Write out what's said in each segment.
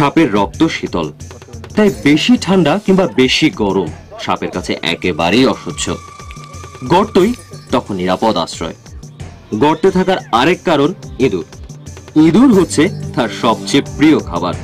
সাপের রক্ত শীতল। তাই বেশি ঠান্ডা কিংবা বেশি গরম সাপের কাছে একেবারেই অসহ্য। গর্তই তখন নিরাপদ আশ্রয়। গর্তে থাকার আরেক কারণ ইঁদুর। ইঁদুর হচ্ছে তার সবচেয়ে প্রিয় খাবার।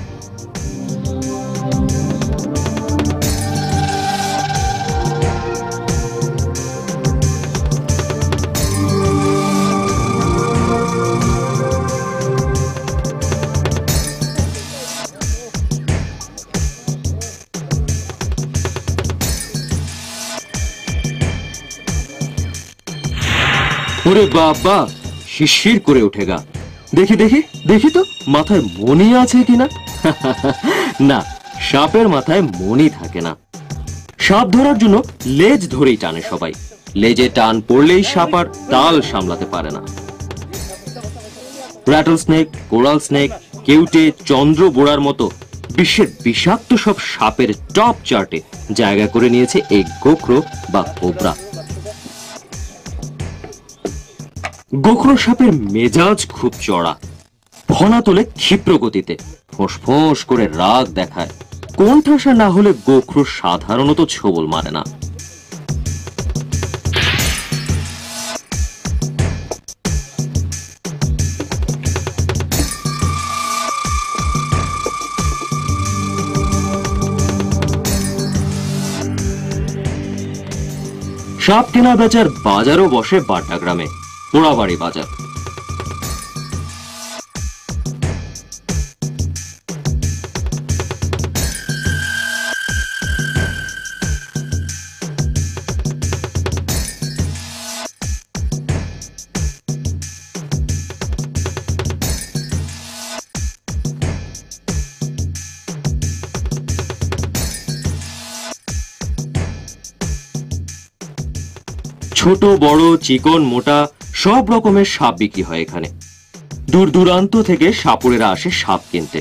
ওরে বাবা, শিরশির করে ওঠে গা দেখি দেখি দেখি তো, মাথায় মনি আছে কিনা? না, সাপের মাথায় মনি থাকে না। সাপ ধরার জন্য লেজ ধরেই টানে সবাই। লেজে টান পড়লেই সাপ আর তাল সামলাতে পারে না। র্যাটল স্নেক কোরাল স্নেক কেউটে, চন্দ্র বোড়ার মতো বিশ্বের বিষাক্ত সব সাপের টপ চার্টে জায়গা করে নিয়েছে এই গোখরো বা কোবরা। গোখরো সাপের মেজাজ খুব চড়া। ফনা তোলে ক্ষিপ্র গতিতে ফোঁস করে রাগ দেখায়। কোন ঠাসা না হলে গোখরো সাধারণত ছবল মারে না। সাপ কেনা বেচার বাজারও বসে বাড্ডা গ্রামে। পোড়াবাড়ি বাজার। ছোট বড় চিকন মোটা সব রকমের সাপ বিক্রি হয় এখানে। দূর দূরান্ত থেকে সাপুরেরা আসে সাপ কিনতে।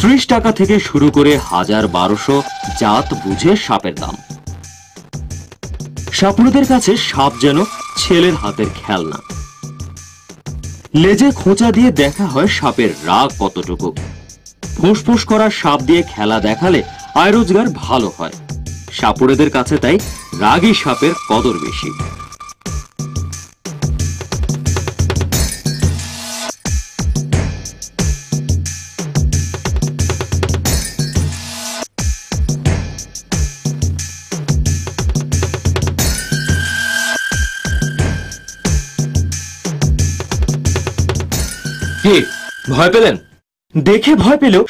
ত্রিশ টাকা থেকে শুরু করে হাজার বারোশো জাত বুঝে সাপের দাম। সাপুরদের কাছে সাপ যেন ছেলের হাতের খেলনা। লেজে খোঁচা দিয়ে দেখা হয় সাপের রাগ কতটুকু। ফুসফুস করা সাপ দিয়ে খেলা দেখালে আয় রোজগার ভালো হয়। সাপুরেদের কাছে তাই রাগী সাপের কদর বেশি। ভয় পেলেন? দেখে ভয় পেলেও